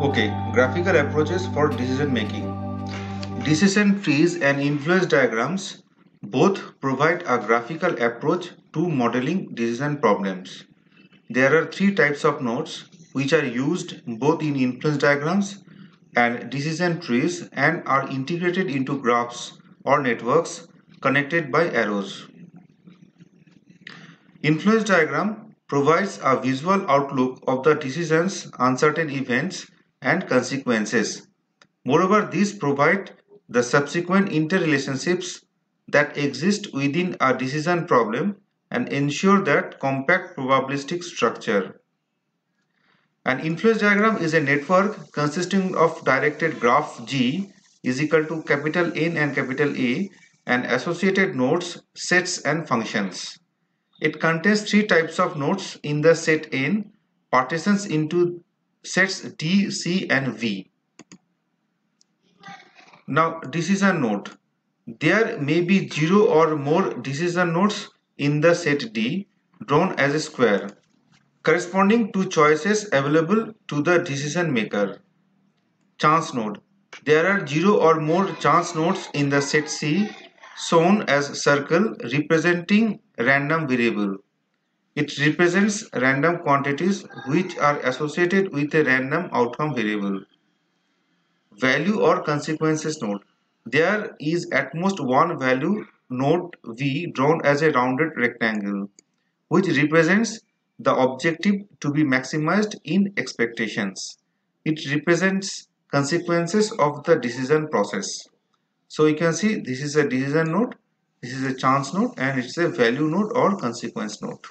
Okay, graphical approaches for decision making. Decision trees and influence diagrams both provide a graphical approach to modeling decision problems. There are three types of nodes which are used both in influence diagrams and decision trees and are integrated into graphs or networks connected by arrows. Influence diagram provides a visual outlook of the decisions, uncertain events and consequences. Moreover, these provide the subsequent interrelationships that exist within a decision problem and ensure that compact probabilistic structure. An influence diagram is a network consisting of directed graph G is equal to capital N and capital A and associated nodes, sets and functions. It contains three types of nodes in the set N, partitions into sets D, C and V. Now decision node. There may be 0 or more decision nodes in the set D drawn as a square corresponding to choices available to the decision maker. Chance node. There are 0 or more chance nodes in the set C shown as circle representing random variable. It represents random quantities which are associated with a random outcome variable. Value or consequences node. There is at most one value node V drawn as a rounded rectangle which represents the objective to be maximized in expectations. It represents consequences of the decision process. So you can see this is a decision node, this is a chance node and it's a value node or consequence node.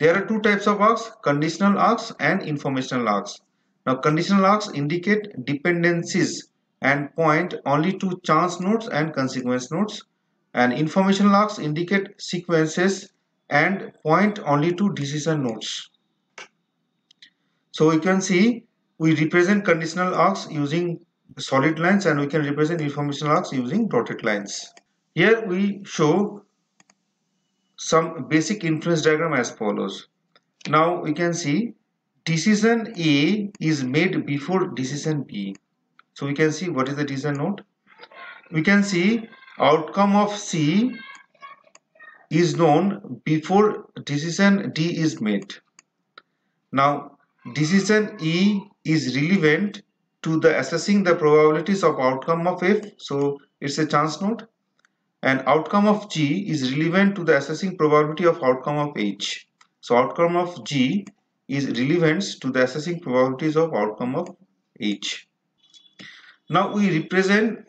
There are two types of arcs, conditional arcs and informational arcs. Now conditional arcs indicate dependencies and point only to chance nodes and consequence nodes and informational arcs indicate sequences and point only to decision nodes. So you can see we represent conditional arcs using solid lines and we can represent informational arcs using dotted lines. Here we show some basic influence diagram as follows. Now we can see decision A is made before decision B. So we can see what is the decision node. We can see outcome of C is known before decision D is made. Now decision E is relevant to the assessing the probabilities of outcome of F. So it's a chance node and outcome of G is relevant to the assessing probability of outcome of H. So outcome of G is relevant to the assessing probabilities of outcome of H. Now we represent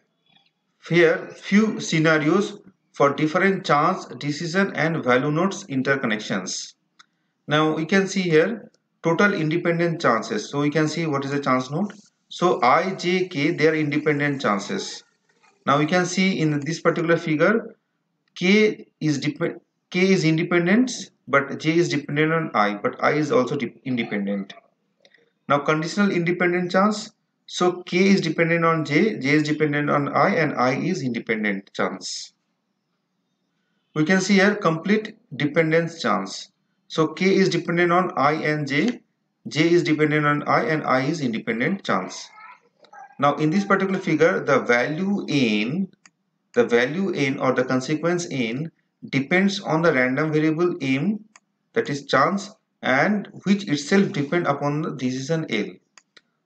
here few scenarios for different chance, decision and value nodes interconnections. Now we can see here total independent chances. So we can see what is the chance node. So I, J, K they are independent chances now we can see in this particular figure k is k is independent but j is dependent on i but i is also independent. Now conditional independent chance so k is dependent on j j is dependent on i and i is independent chance. We can see here complete dependence chance. So k is dependent on i and j j is dependent on i and i is independent chance now in this particular figure, the value n, the value n or the consequence n depends on the random variable m that is chance and which itself depend upon the decision L.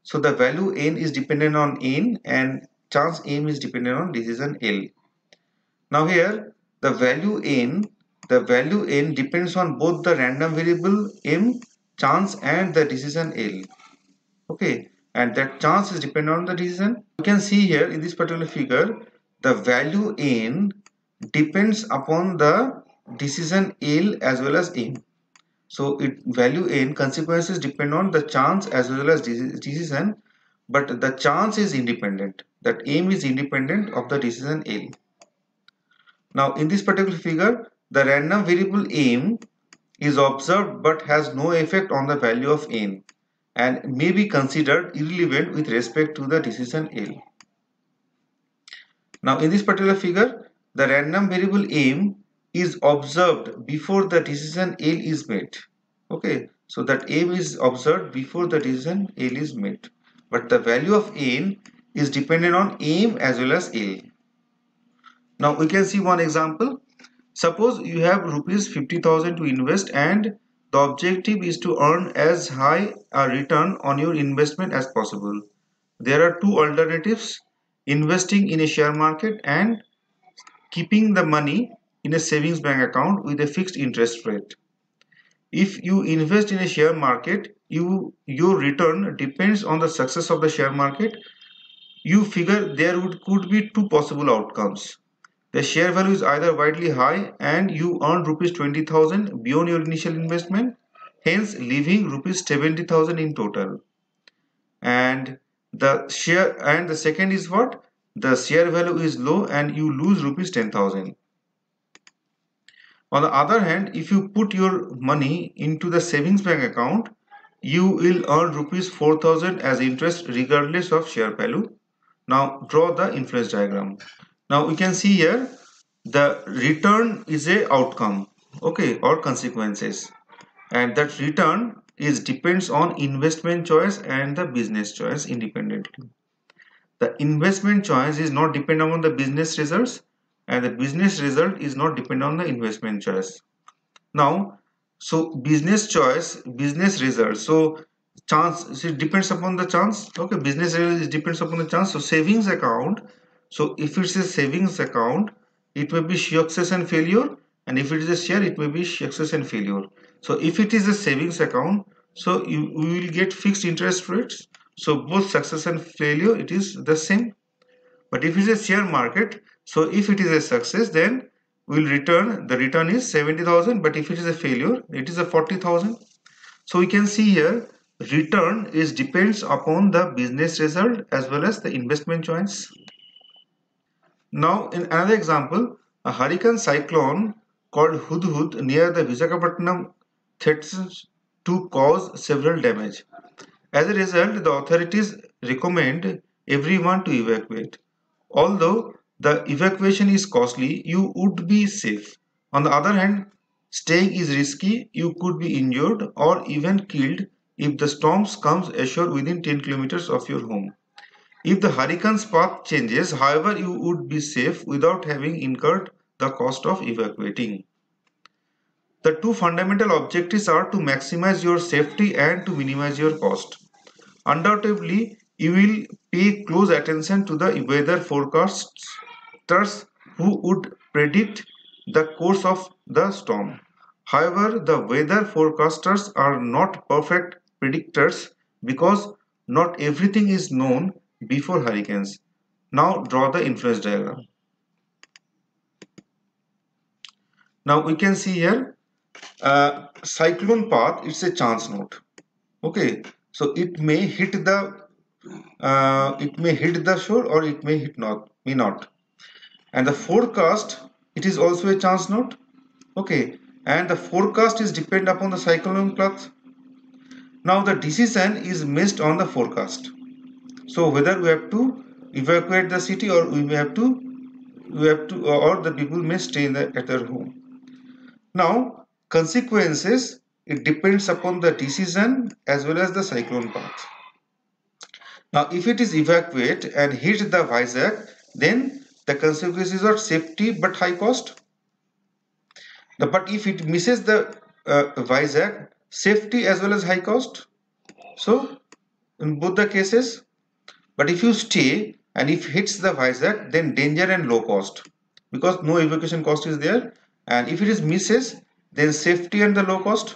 So the value n is dependent on n and chance m is dependent on decision L. Now here the value n, the value n depends on both the random variable m, chance and the decision L. Okay, and that chance is dependent on the decision. You can see here in this particular figure the value n depends upon the decision L as well as M. So it value n consequences depend on the chance as well as decision but the chance is independent that M is independent of the decision L. Now in this particular figure the random variable M is observed but has no effect on the value of n and may be considered irrelevant with respect to the decision L. Now in this particular figure, the random variable M is observed before the decision L is made. Okay, so that M is observed before the decision L is made. but the value of n is dependent on m as well as l now we can see one example suppose you have rupees 50000 to invest and the objective is to earn as high a return on your investment as possible. There are two alternatives investing in a share market and keeping the money in a savings bank account with a fixed interest rate. If you invest in a share market you your return depends on the success of the share market. You figure there would could be two possible outcomes the share value is either widely high and you earn rupees 20000 beyond your initial investment hence leaving rupees 70000 in total. And the share and the second is what? The share value is low and you lose rupees 10000 on the other hand if you put your money into the savings bank account you will earn rupees 4000 as interest regardless of share value. Now draw the influence diagram now we can see here the return is a outcome okay or consequences. And that return is depends on investment choice and the business choice independently. The investment choice is not dependent on the business results and the business result is not dependent on the investment choice. Now so business choice business result. So chance it depends upon the chance okay business result depends upon the chance. So savings account so if it's a savings account it may be success and failure and if it is a share it may be success and failure. So if it is a savings account so you, you will get fixed interest rates. So both success and failure it is the same. But if it is a share market so if it is a success then we'll return the return is 70,000 but if it is a failure it is a 40,000 so we can see here return is depends upon the business result as well as the investment choice now in another example a hurricane cyclone called Hudhud near the Visakhapatnam threatens to cause several damage as a result the authorities recommend everyone to evacuate although the evacuation is costly, you would be safe. On the other hand, staying is risky, you could be injured or even killed if the storms comes ashore within 10 kilometers of your home. If the hurricane's path changes, however, you would be safe without having incurred the cost of evacuating. The two fundamental objectives are to maximize your safety and to minimize your cost. Undoubtedly, you will pay close attention to the weather forecasters who would predict the course of the storm. However, the weather forecasters are not perfect predictors because not everything is known before hurricanes. Now draw the influence diagram. Now we can see here uh, cyclone path it's a chance node. Okay so it may hit the uh, it may hit the shore or it may hit not may not. And the forecast it is also a chance node. Okay and the forecast is depend upon the cyclone path now the decision is based on the forecast so whether we have to evacuate the city or we may have to we have to or the people may stay in the, at their home now consequences it depends upon the decision as well as the cyclone path now if it is evacuate and hit the Vizag then the consequences are safety but high cost. But if it misses the uh, safety as well as high cost. So in both the cases, but if you stay and if hits the Vizag, then danger and low cost because no evacuation cost is there. And if it is misses, then safety and the low cost.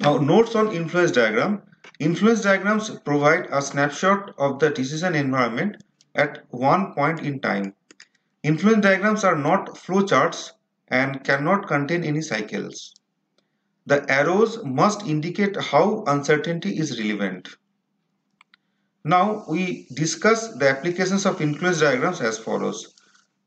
Now notes on influence diagram. Influence diagrams provide a snapshot of the decision environment at one point in time. Influence diagrams are not flowcharts and cannot contain any cycles. The arrows must indicate how uncertainty is relevant. Now we discuss the applications of influence diagrams as follows.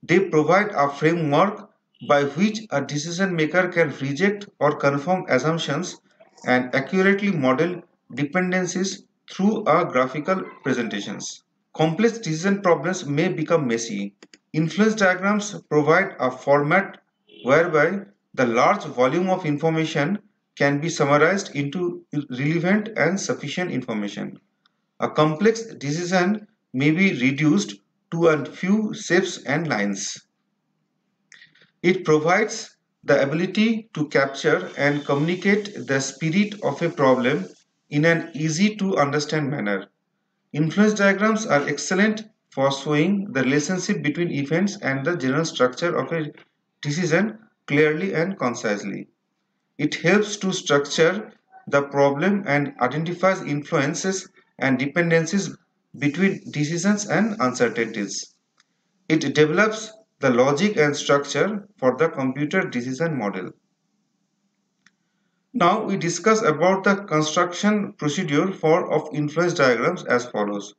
They provide a framework by which a decision maker can reject or confirm assumptions and accurately model dependencies through a graphical presentations. Complex decision problems may become messy. Influence diagrams provide a format whereby the large volume of information can be summarized into relevant and sufficient information. A complex decision may be reduced to a few steps and lines. It provides the ability to capture and communicate the spirit of a problem in an easy to understand manner. Influence diagrams are excellent for showing the relationship between events and the general structure of a decision clearly and concisely. It helps to structure the problem and identifies influences and dependencies between decisions and uncertainties. It develops the logic and structure for the computer decision model. Now we discuss about the construction procedure for of influence diagrams as follows.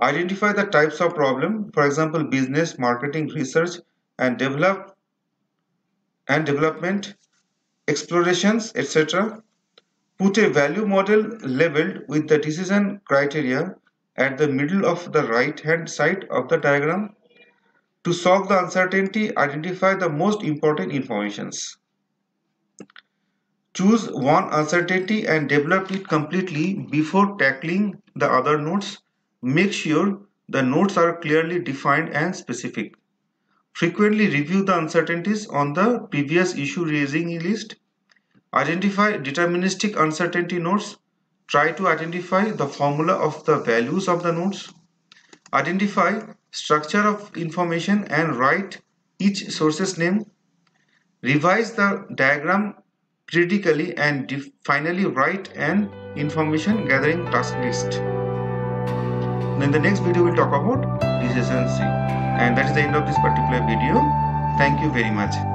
Identify the types of problem, for example, business, marketing, research, and develop and development, explorations, etc. Put a value model labeled with the decision criteria at the middle of the right hand side of the diagram. To solve the uncertainty, identify the most important informations. Choose one uncertainty and develop it completely before tackling the other nodes. Make sure the nodes are clearly defined and specific. Frequently review the uncertainties on the previous issue raising list. Identify deterministic uncertainty nodes. Try to identify the formula of the values of the nodes. Identify structure of information and write each source's name. Revise the diagram periodically and finally write an information gathering task list. In the next video we'll talk about decision tree and that is the end of this particular video. Thank you very much.